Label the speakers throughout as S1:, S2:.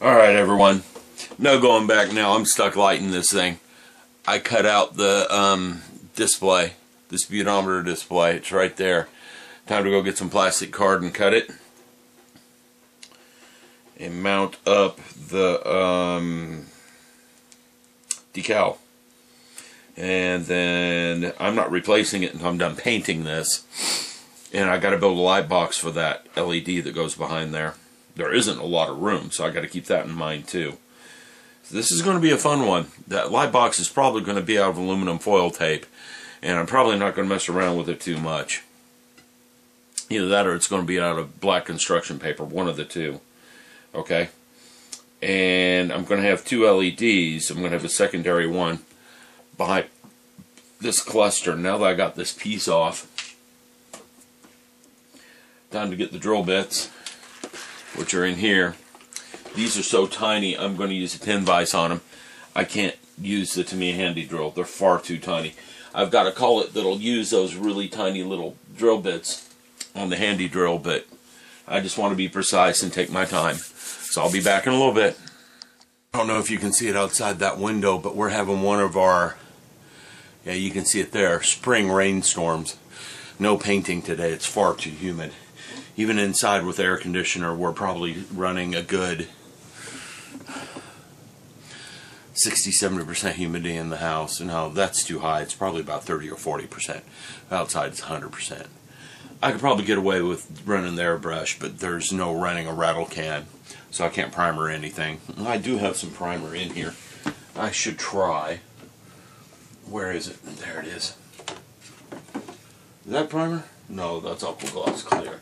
S1: Alright everyone, no going back now, I'm stuck lighting this thing. I cut out the um, display, the speedometer display, it's right there. Time to go get some plastic card and cut it. And mount up the um, decal. And then I'm not replacing it until I'm done painting this. And I got to build a light box for that LED that goes behind there there isn't a lot of room, so I got to keep that in mind too. So this is going to be a fun one. That light box is probably going to be out of aluminum foil tape, and I'm probably not going to mess around with it too much. Either that or it's going to be out of black construction paper, one of the two. Okay? And I'm going to have two LEDs. I'm going to have a secondary one behind this cluster. Now that I got this piece off, time to get the drill bits which are in here. These are so tiny, I'm going to use a pin vise on them. I can't use the Tamiya Handy drill. They're far too tiny. I've got a collet that'll use those really tiny little drill bits on the handy drill, but I just want to be precise and take my time. So I'll be back in a little bit. I don't know if you can see it outside that window, but we're having one of our, yeah, you can see it there, spring rainstorms. No painting today. It's far too humid even inside with air conditioner, we're probably running a good 60 70% humidity in the house. No, that's too high. It's probably about 30 or 40%. Outside, it's 100%. I could probably get away with running the airbrush, but there's no running a rattle can, so I can't primer anything. I do have some primer in here. I should try. Where is it? There it is. Is that primer? No, that's Aqua Gloss Clear.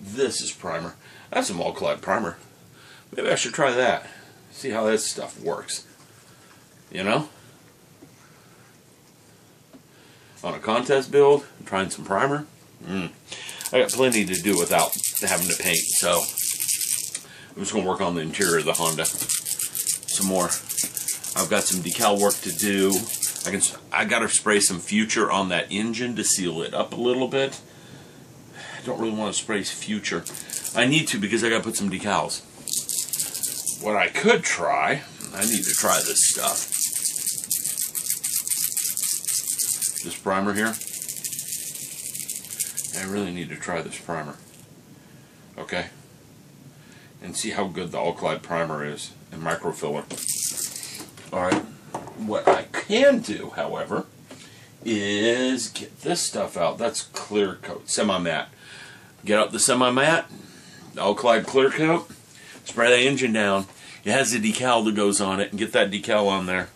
S1: This is primer. That's a Multi-Clad primer. Maybe I should try that. See how this stuff works. You know? On a contest build, trying some primer. Mm. I got plenty to do without having to paint, so I'm just going to work on the interior of the Honda some more. I've got some decal work to do. I can I got to spray some future on that engine to seal it up a little bit don't really want to spray future. I need to because I got to put some decals. What I could try, I need to try this stuff. This primer here. I really need to try this primer. Okay? And see how good the Alclad primer is and microfiller. Alright. What I can do, however, is get this stuff out. That's clear coat, semi-matte. Get out the semi-matte, Alclad clear coat, spray that engine down. It has a decal that goes on it, and get that decal on there.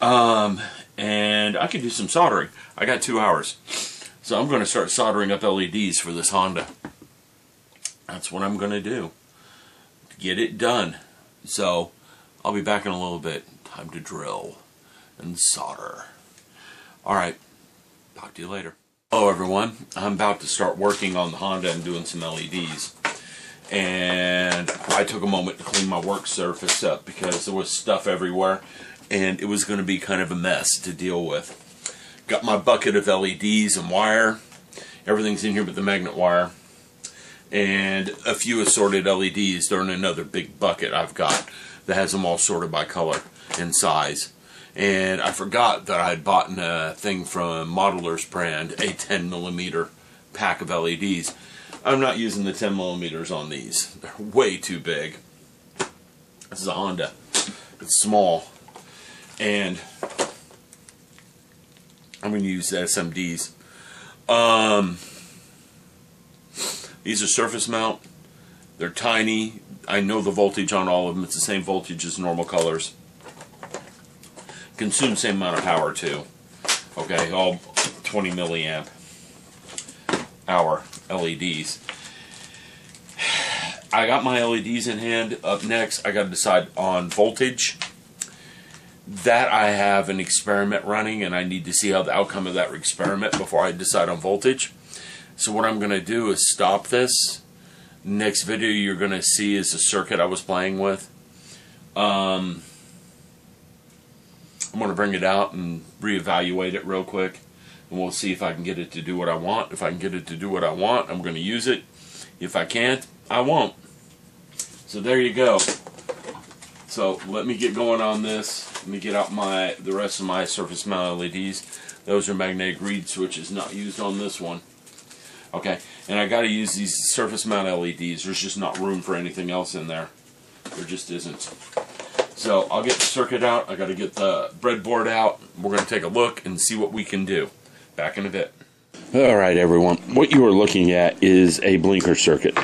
S1: Um, and I can do some soldering. I got two hours. So I'm going to start soldering up LEDs for this Honda. That's what I'm going to do. Get it done. So I'll be back in a little bit. Time to drill and solder. Alright, talk to you later. Hello everyone, I'm about to start working on the Honda and doing some LEDs and I took a moment to clean my work surface up because there was stuff everywhere and it was going to be kind of a mess to deal with. Got my bucket of LEDs and wire, everything's in here but the magnet wire. And a few assorted LEDs. They're in another big bucket I've got that has them all sorted by color and size and I forgot that I had bought a thing from Modeler's brand, a 10 millimeter pack of LEDs. I'm not using the 10 millimeters on these. They're way too big. This is a Honda. It's small. And I'm going to use SMDs. Um, these are surface mount. They're tiny. I know the voltage on all of them. It's the same voltage as normal colors consume same amount of power too. Okay, all 20 milliamp hour LEDs. I got my LEDs in hand. Up next, I got to decide on voltage. That I have an experiment running, and I need to see how the outcome of that experiment before I decide on voltage. So what I'm going to do is stop this. Next video you're going to see is the circuit I was playing with. Um, I'm going to bring it out and reevaluate it real quick. And we'll see if I can get it to do what I want. If I can get it to do what I want, I'm going to use it. If I can't, I won't. So there you go. So let me get going on this. Let me get out my the rest of my surface mount LEDs. Those are magnetic reed switches not used on this one. Okay, and I got to use these surface mount LEDs. There's just not room for anything else in there. There just isn't. So I'll get the circuit out. I got to get the breadboard out. We're going to take a look and see what we can do. Back in a bit. All right, everyone. What you are looking at is a blinker circuit.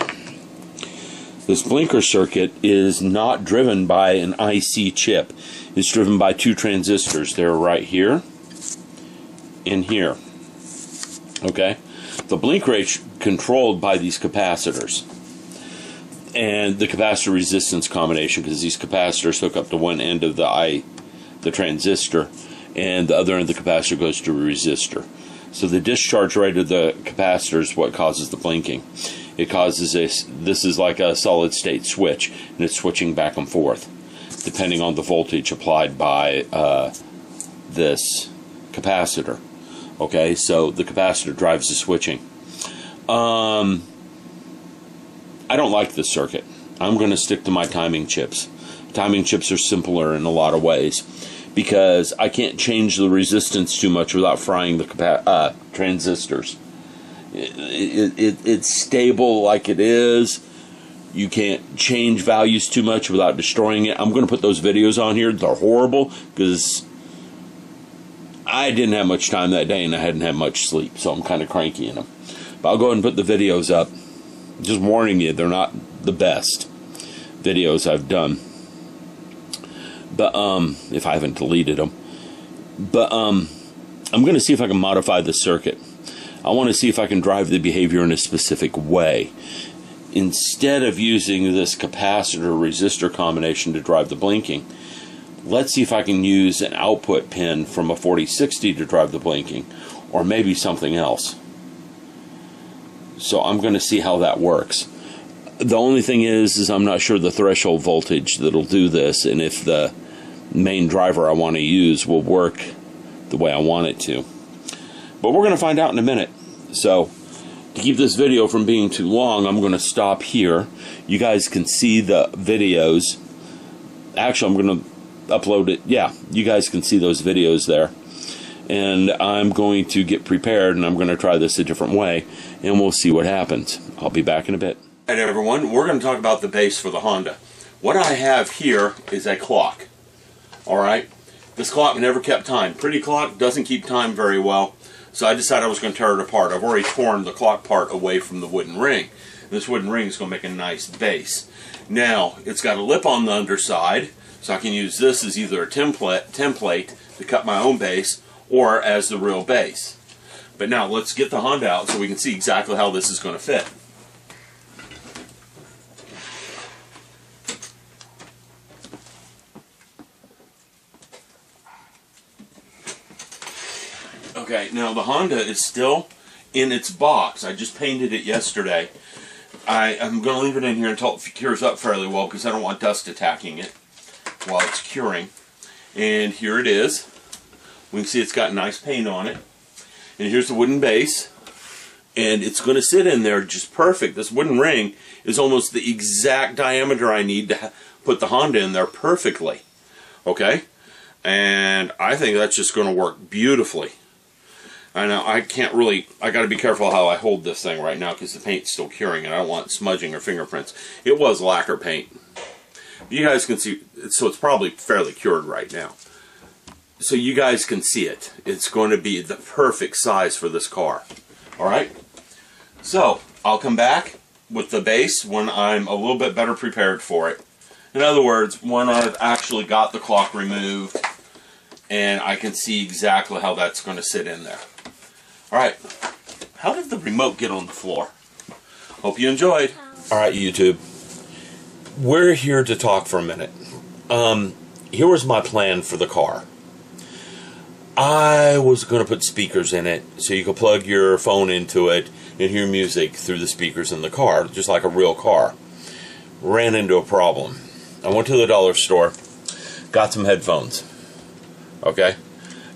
S1: This blinker circuit is not driven by an IC chip. It's driven by two transistors. They're right here and here. Okay? The blink rate controlled by these capacitors and the capacitor resistance combination because these capacitors hook up to one end of the I, the transistor, and the other end of the capacitor goes to a resistor. So the discharge rate of the capacitor is what causes the blinking. It causes a, this is like a solid state switch, and it's switching back and forth depending on the voltage applied by uh, this capacitor. Okay, so the capacitor drives the switching. Um, I don't like this circuit. I'm going to stick to my timing chips. Timing chips are simpler in a lot of ways because I can't change the resistance too much without frying the uh, transistors. It, it, it, it's stable like it is. You can't change values too much without destroying it. I'm going to put those videos on here. They're horrible because I didn't have much time that day and I hadn't had much sleep, so I'm kind of cranky in them. But I'll go ahead and put the videos up. Just warning you, they're not the best videos I've done. But um, if I haven't deleted them, but um, I'm going to see if I can modify the circuit. I want to see if I can drive the behavior in a specific way. Instead of using this capacitor resistor combination to drive the blinking, let's see if I can use an output pin from a 4060 to drive the blinking, or maybe something else. So I'm going to see how that works. The only thing is, is I'm not sure the threshold voltage that'll do this, and if the main driver I want to use will work the way I want it to. But we're going to find out in a minute. So to keep this video from being too long, I'm going to stop here. You guys can see the videos. Actually, I'm going to upload it. Yeah, you guys can see those videos there. And I'm going to get prepared and I'm going to try this a different way and we'll see what happens. I'll be back in a bit. All right, everyone, we're going to talk about the base for the Honda. What I have here is a clock. All right, this clock never kept time. Pretty clock doesn't keep time very well. So I decided I was going to tear it apart. I've already torn the clock part away from the wooden ring. This wooden ring is going to make a nice base. Now, it's got a lip on the underside, so I can use this as either a template, template to cut my own base or as the real base. But now let's get the Honda out so we can see exactly how this is going to fit. Okay, now the Honda is still in its box. I just painted it yesterday. I, am going to leave it in here until it cures up fairly well because I don't want dust attacking it while it's curing. And here it is. We can see it's got nice paint on it. And here's the wooden base. And it's going to sit in there just perfect. This wooden ring is almost the exact diameter I need to put the Honda in there perfectly. Okay? And I think that's just going to work beautifully. I know I can't really, I got to be careful how I hold this thing right now because the paint's still curing and I don't want smudging or fingerprints. It was lacquer paint. You guys can see, so it's probably fairly cured right now. So you guys can see it. It's going to be the perfect size for this car. Alright? So, I'll come back with the base when I'm a little bit better prepared for it. In other words, when I've actually got the clock removed and I can see exactly how that's going to sit in there. Alright, how did the remote get on the floor? Hope you enjoyed. Alright, YouTube. We're here to talk for a minute. Um, here was my plan for the car. I was going to put speakers in it so you could plug your phone into it and hear music through the speakers in the car, just like a real car. Ran into a problem. I went to the dollar store, got some headphones. Okay?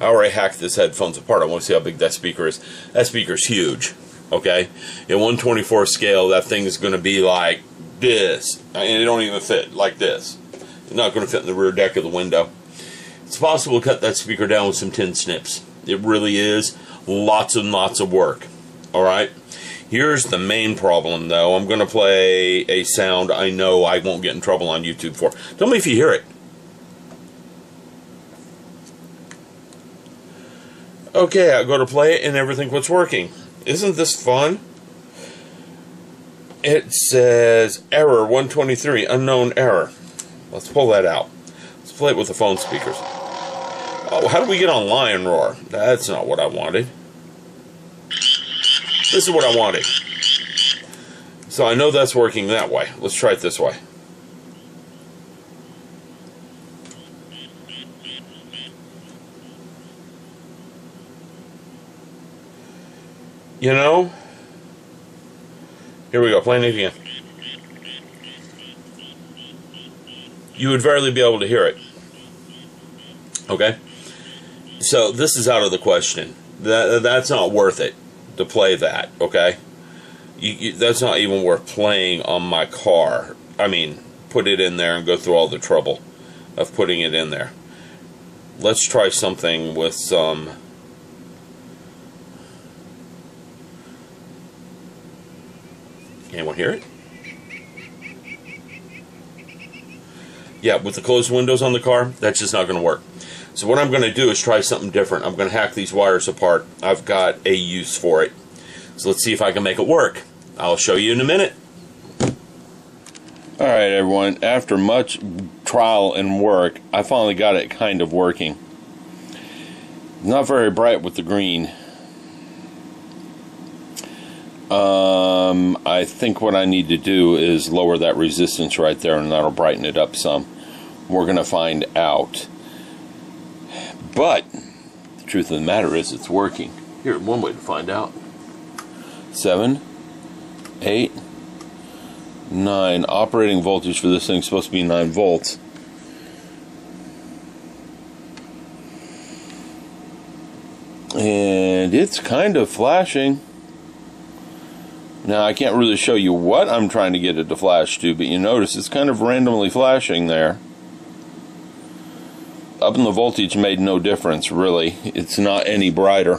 S1: I already hacked this headphones apart. I want to see how big that speaker is. That speaker's huge. Okay? In 124 scale, that thing is going to be like this. And it don't even fit like this. It's not going to fit in the rear deck of the window. It's possible to cut that speaker down with some tin snips. It really is. Lots and lots of work. Alright? Here's the main problem, though. I'm going to play a sound I know I won't get in trouble on YouTube for. Tell me if you hear it. Okay, I go to play it and everything quits working. Isn't this fun? It says error 123, unknown error. Let's pull that out. Let's play it with the phone speakers. Oh, how do we get on Lion Roar? That's not what I wanted. This is what I wanted. So I know that's working that way. Let's try it this way. You know? Here we go, playing it again. You would barely be able to hear it. Okay? So this is out of the question. That that's not worth it to play that. Okay, you, you, that's not even worth playing on my car. I mean, put it in there and go through all the trouble of putting it in there. Let's try something with some. Anyone hear it? Yeah, with the closed windows on the car, that's just not going to work. So what I'm going to do is try something different. I'm going to hack these wires apart. I've got a use for it. So let's see if I can make it work. I'll show you in a minute. Alright everyone, after much trial and work, I finally got it kind of working. Not very bright with the green. Um, I think what I need to do is lower that resistance right there and that'll brighten it up some. We're going to find out. But the truth of the matter is, it's working. Here, one way to find out. Seven, eight, nine. Operating voltage for this thing is supposed to be nine volts. And it's kind of flashing. Now, I can't really show you what I'm trying to get it to flash to, but you notice it's kind of randomly flashing there up in the voltage made no difference really. It's not any brighter.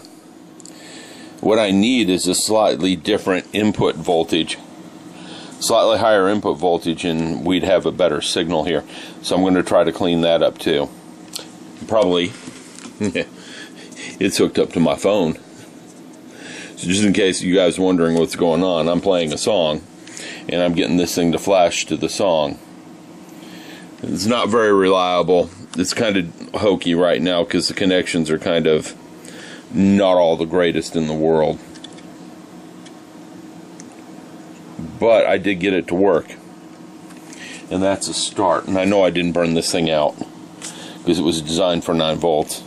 S1: What I need is a slightly different input voltage. Slightly higher input voltage and we'd have a better signal here. So I'm going to try to clean that up too. Probably it's hooked up to my phone. So just in case you guys wondering what's going on I'm playing a song and I'm getting this thing to flash to the song. It's not very reliable it's kind of hokey right now because the connections are kind of not all the greatest in the world. But I did get it to work. And that's a start. And I know I didn't burn this thing out because it was designed for 9 volts.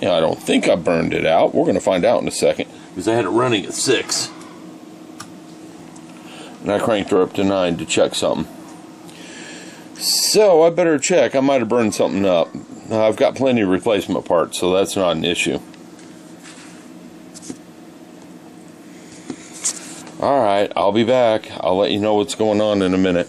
S1: Yeah, I don't think I burned it out. We're going to find out in a second because I had it running at 6. And I cranked her up to 9 to check something. So I better check. I might have burned something up. I've got plenty of replacement parts, so that's not an issue. Alright, I'll be back. I'll let you know what's going on in a minute.